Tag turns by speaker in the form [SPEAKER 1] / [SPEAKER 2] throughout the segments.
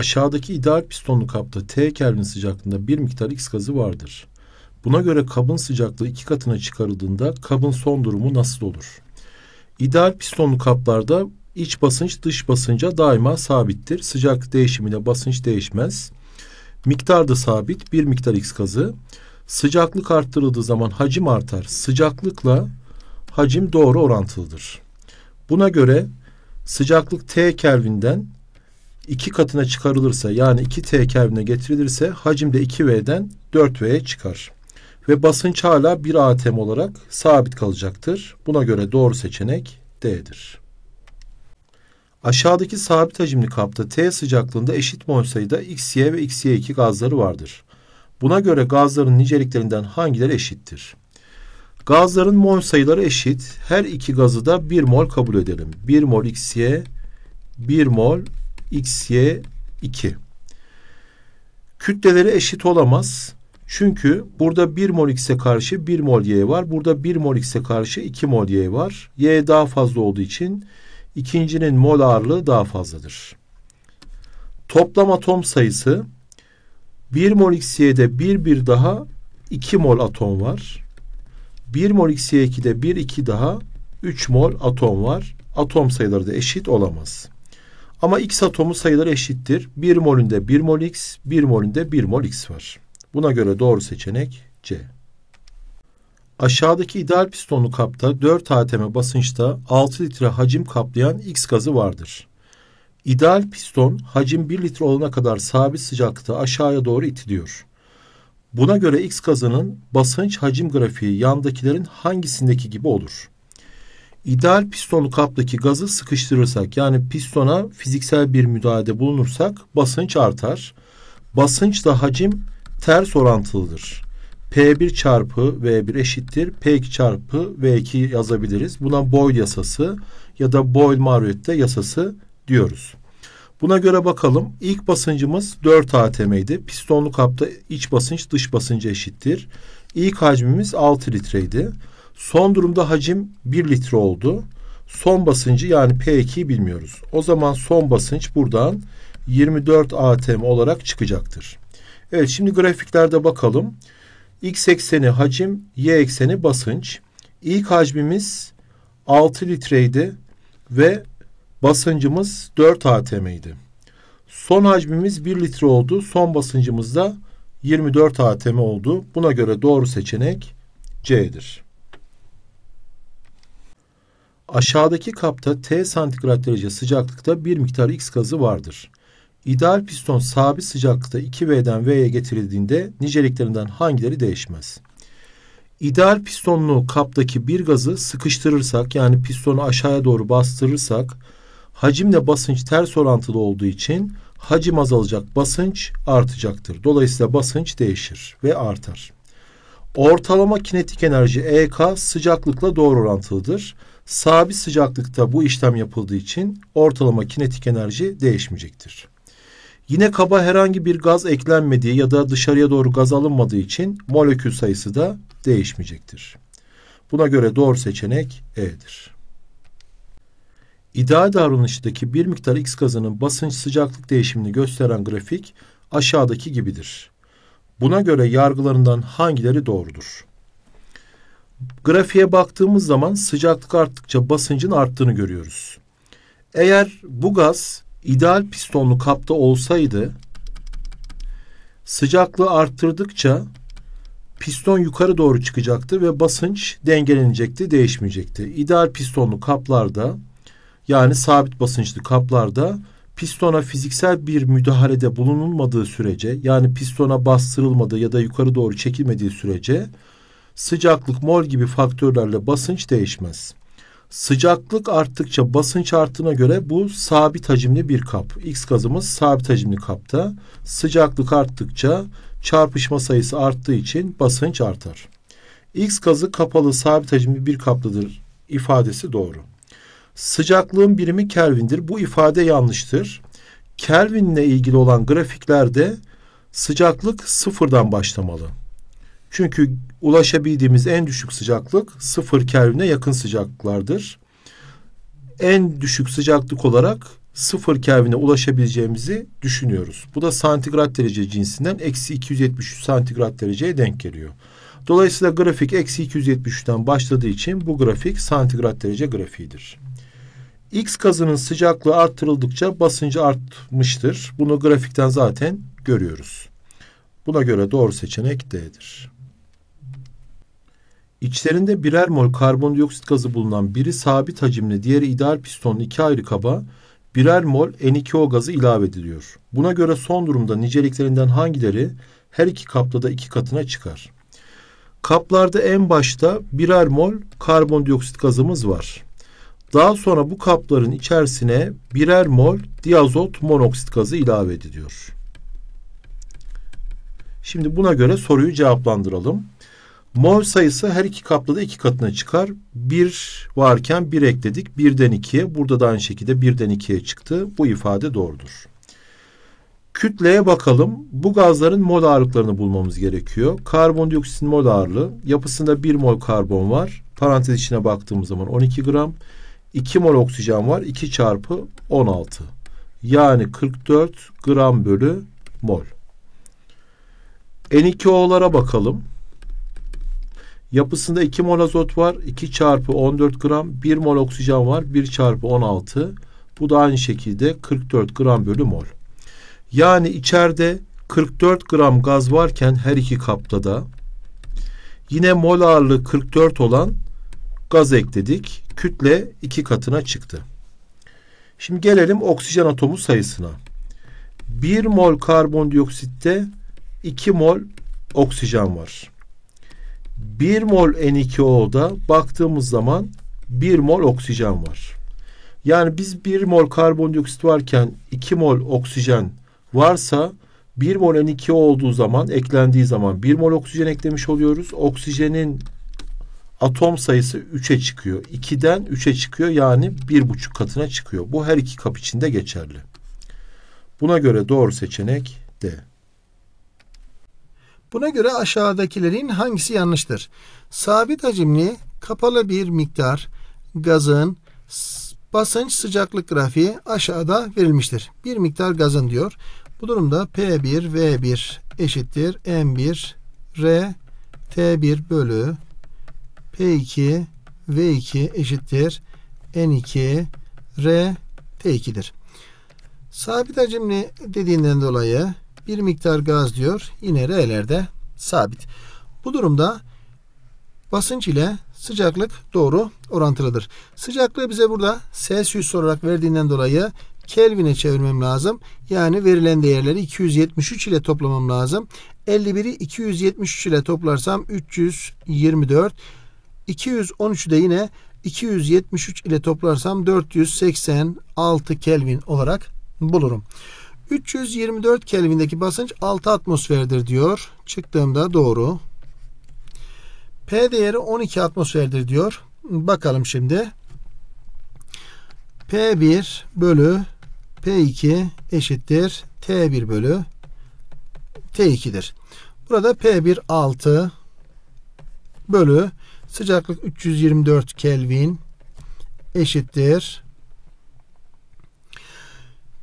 [SPEAKER 1] Aşağıdaki ideal pistonlu kapta T Kelvin sıcaklığında bir miktar X gazı vardır. Buna göre kabın sıcaklığı iki katına çıkarıldığında kabın son durumu nasıl olur? İdeal pistonlu kaplarda iç basınç dış basınca daima sabittir. Sıcaklık değişimiyle basınç değişmez. Miktar da sabit. Bir miktar X gazı. Sıcaklık arttırıldığı zaman hacim artar. Sıcaklıkla hacim doğru orantılıdır. Buna göre sıcaklık T Kelvin'den iki katına çıkarılırsa yani 2T Kelvin'e getirilirse hacim de 2V'den 4V'ye çıkar. Ve basınç hala 1 atm olarak sabit kalacaktır. Buna göre doğru seçenek D'dir. Aşağıdaki sabit hacimli kapta T sıcaklığında eşit mol sayıda XY ve XY2 gazları vardır. Buna göre gazların niceliklerinden hangileri eşittir? Gazların mol sayıları eşit. Her iki gazı da 1 mol kabul edelim. 1 mol XY, 1 mol XY2. Kütleleri eşit olamaz. Çünkü burada 1 mol X'e karşı 1 mol Y var. Burada 1 mol X'e karşı 2 mol Y var. Y daha fazla olduğu için ikincinin mol ağırlığı daha fazladır. Toplam atom sayısı 1 mol XY'de 1 bir daha 2 mol atom var. 1 mol XY2'de 1 2 daha 3 mol atom var. Atom sayıları da eşit olamaz. Ama X atomu sayıları eşittir. 1 molünde 1 mol X, 1 molünde 1 mol X var. Buna göre doğru seçenek C. Aşağıdaki ideal pistonlu kapta 4 atm basınçta 6 litre hacim kaplayan X gazı vardır. İdeal piston hacim 1 litre olana kadar sabit sıcaklıkta aşağıya doğru itiliyor. Buna göre X gazının basınç hacim grafiği yandakilerin hangisindeki gibi olur? İdeal pistonlu kaptaki gazı sıkıştırırsak yani pistona fiziksel bir müdahalede bulunursak basınç artar. Basınçla hacim ters orantılıdır. P1 çarpı V1 eşittir. P2 çarpı V2 yazabiliriz. Buna Boyle yasası ya da Boyle-Mariotte yasası diyoruz. Buna göre bakalım. İlk basıncımız 4 atm idi. Pistonlu kapta iç basınç dış basıncı eşittir. İlk hacmimiz 6 litreydi. Son durumda hacim 1 litre oldu. Son basıncı yani P2'yi bilmiyoruz. O zaman son basınç buradan 24 atm olarak çıkacaktır. Evet şimdi grafiklerde bakalım. X ekseni hacim, Y ekseni basınç. İlk hacmimiz 6 litreydi ve basıncımız 4 atm'ydi. Son hacmimiz 1 litre oldu. Son basıncımız da 24 atm oldu. Buna göre doğru seçenek C'dir. Aşağıdaki kapta T santigrat derece sıcaklıkta bir miktar X gazı vardır. İdeal piston sabit sıcaklıkta 2V'den V'ye getirildiğinde niceliklerinden hangileri değişmez? İdeal pistonlu kaptaki bir gazı sıkıştırırsak yani pistonu aşağıya doğru bastırırsak hacimle basınç ters orantılı olduğu için hacim azalacak basınç artacaktır. Dolayısıyla basınç değişir ve artar. Ortalama kinetik enerji EK sıcaklıkla doğru orantılıdır. Sabit sıcaklıkta bu işlem yapıldığı için ortalama kinetik enerji değişmeyecektir. Yine kaba herhangi bir gaz eklenmediği ya da dışarıya doğru gaz alınmadığı için molekül sayısı da değişmeyecektir. Buna göre doğru seçenek E'dir. İdeal davranıştaki bir miktar X gazının basınç sıcaklık değişimini gösteren grafik aşağıdaki gibidir. Buna göre yargılarından hangileri doğrudur? Grafiğe baktığımız zaman sıcaklık arttıkça basıncın arttığını görüyoruz. Eğer bu gaz ideal pistonlu kapta olsaydı sıcaklığı arttırdıkça piston yukarı doğru çıkacaktı ve basınç dengelenecekti, değişmeyecekti. İdeal pistonlu kaplarda yani sabit basınçlı kaplarda pistona fiziksel bir müdahalede bulunulmadığı sürece yani pistona bastırılmadığı ya da yukarı doğru çekilmediği sürece sıcaklık, mol gibi faktörlerle basınç değişmez. Sıcaklık arttıkça basınç arttığına göre bu sabit hacimli bir kap. X gazımız sabit hacimli kapta. Sıcaklık arttıkça çarpışma sayısı arttığı için basınç artar. X gazı kapalı sabit hacimli bir kaplıdır ifadesi doğru. Sıcaklığın birimi Kelvin'dir. Bu ifade yanlıştır. Kelvin ile ilgili olan grafiklerde sıcaklık sıfırdan başlamalı. Çünkü ulaşabildiğimiz en düşük sıcaklık sıfır Kelvin'e yakın sıcaklıklardır. En düşük sıcaklık olarak 0 Kelvin'e ulaşabileceğimizi düşünüyoruz. Bu da santigrat derece cinsinden eksi 273 santigrat dereceye denk geliyor. Dolayısıyla grafik eksi 273'ten başladığı için bu grafik santigrat derece grafiğidir. X gazının sıcaklığı arttırıldıkça basıncı artmıştır. Bunu grafikten zaten görüyoruz. Buna göre doğru seçenek D'dir. İçlerinde birer mol karbondioksit gazı bulunan biri sabit hacimli, diğeri ideal pistonlu iki ayrı kaba birer mol N2O gazı ilave ediliyor. Buna göre son durumda niceliklerinden hangileri her iki kapta da iki katına çıkar? Kaplarda en başta birer mol karbondioksit gazımız var. Daha sonra bu kapların içerisine birer mol diazot monoksit gazı ilave ediliyor. Şimdi buna göre soruyu cevaplandıralım. Mol sayısı her iki kapta da iki katına çıkar. Bir varken bir ekledik. Birden ikiye. Burada da aynı şekilde birden ikiye çıktı. Bu ifade doğrudur. Kütleye bakalım. Bu gazların mol ağırlıklarını bulmamız gerekiyor. Karbondioksitin mol ağırlığı. Yapısında 1 mol karbon var. Parantez içine baktığımız zaman 12 gram. 2 mol oksijen var. 2 çarpı 16. Yani 44 gram bölü mol. N2O'lara bakalım. Yapısında 2 mol azot var. 2 çarpı 14 gram. 1 mol oksijen var. 1 çarpı 16. Bu da aynı şekilde 44 gram bölü mol. Yani içeride 44 gram gaz varken her iki kapta da yine mol ağırlığı 44 olan gaz ekledik. Kütle iki katına çıktı. Şimdi gelelim oksijen atomu sayısına. 1 mol karbondioksitte 2 mol oksijen var. 1 mol N2O'da baktığımız zaman 1 mol oksijen var. Yani biz 1 mol karbondioksit varken 2 mol oksijen varsa 1 mol N2O olduğu zaman eklendiği zaman 1 mol oksijen eklemiş oluyoruz. Oksijenin atom sayısı 3'e çıkıyor. 2'den 3'e çıkıyor yani 1,5 katına çıkıyor. Bu her iki kap içinde geçerli. Buna göre doğru seçenek D.
[SPEAKER 2] Buna göre aşağıdakilerin hangisi yanlıştır? Sabit hacimli kapalı bir miktar gazın basınç sıcaklık grafiği aşağıda verilmiştir. Bir miktar gazın diyor. Bu durumda P1 V1 eşittir M1 R T1 bölü P2 V2 eşittir N2 R T2'dir. Sabit hacimli dediğinden dolayı bir miktar gaz diyor. Yine R'lerde sabit. Bu durumda basınç ile sıcaklık doğru orantılıdır. Sıcaklığı bize burada Celsius olarak verdiğinden dolayı Kelvin'e çevirmem lazım. Yani verilen değerleri 273 ile toplamam lazım. 51'i 273 ile toplarsam 324. 213'ü de yine 273 ile toplarsam 486 Kelvin olarak bulurum. 324 Kelvin'deki basınç 6 atmosferdir diyor. Çıktığımda doğru. P değeri 12 atmosferdir diyor. Bakalım şimdi. P1 bölü P2 eşittir T1 bölü T2'dir. Burada P1 6 bölü sıcaklık 324 Kelvin eşittir.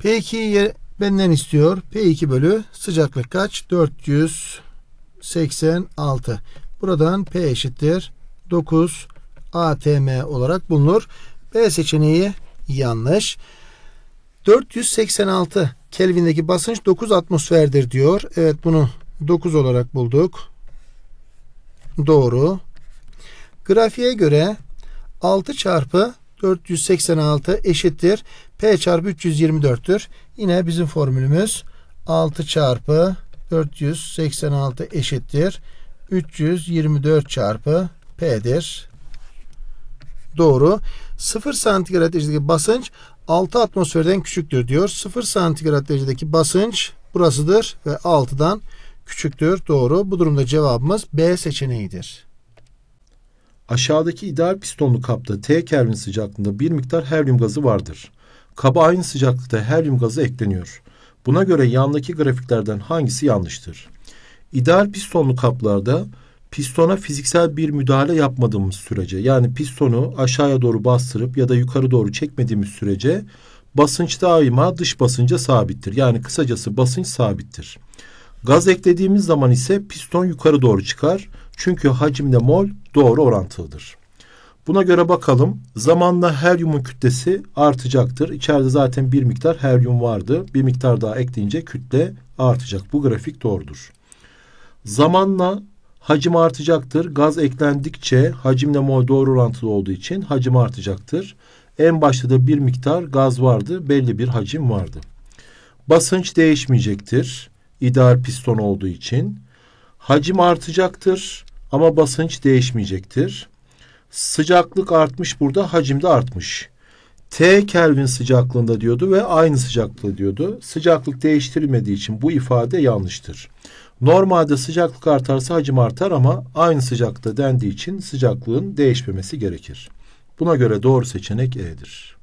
[SPEAKER 2] P2'yi benden istiyor. P2 bölü sıcaklık kaç? 486. Buradan P eşittir 9 ATM olarak bulunur. B seçeneği yanlış. 486 Kelvin'deki basınç 9 atmosferdir diyor. Evet bunu 9 olarak bulduk. Doğru. Grafiğe göre 6 çarpı 486 eşittir. P çarpı 324'tür. Yine bizim formülümüz 6 çarpı 486 eşittir. 324 çarpı P'dir. Doğru. 0 santigrat derecedeki basınç 6 atmosferden küçüktür diyor. 0 santigrat derecedeki basınç burasıdır ve 6'dan küçüktür. Doğru. Bu durumda cevabımız B seçeneğidir.
[SPEAKER 1] Aşağıdaki ideal pistonlu kapta T Kelvin sıcaklığında bir miktar helyum gazı vardır. Kaba aynı sıcaklıkta helyum gazı ekleniyor. Buna göre yandaki grafiklerden hangisi yanlıştır? İdeal pistonlu kaplarda pistona fiziksel bir müdahale yapmadığımız sürece yani pistonu aşağıya doğru bastırıp ya da yukarı doğru çekmediğimiz sürece Basınç daima dış basınca sabittir. Yani kısacası basınç sabittir. Gaz eklediğimiz zaman ise piston yukarı doğru çıkar. Çünkü hacimle mol doğru orantılıdır. Buna göre bakalım. Zamanla helyumun kütlesi artacaktır. İçeride zaten bir miktar helyum vardı. Bir miktar daha ekleyince kütle artacak. Bu grafik doğrudur. Zamanla hacim artacaktır. Gaz eklendikçe hacimle mol doğru orantılı olduğu için hacim artacaktır. En başta da bir miktar gaz vardı. Belli bir hacim vardı. Basınç değişmeyecektir. İdeal piston olduğu için. Hacim artacaktır ama basınç değişmeyecektir. Sıcaklık artmış burada, hacim de artmış. T Kelvin sıcaklığında diyordu ve aynı sıcaklığı diyordu. Sıcaklık değiştirilmediği için bu ifade yanlıştır. Normalde sıcaklık artarsa hacim artar ama aynı sıcaklıkta dendiği için sıcaklığın değişmemesi gerekir. Buna göre doğru seçenek E'dir.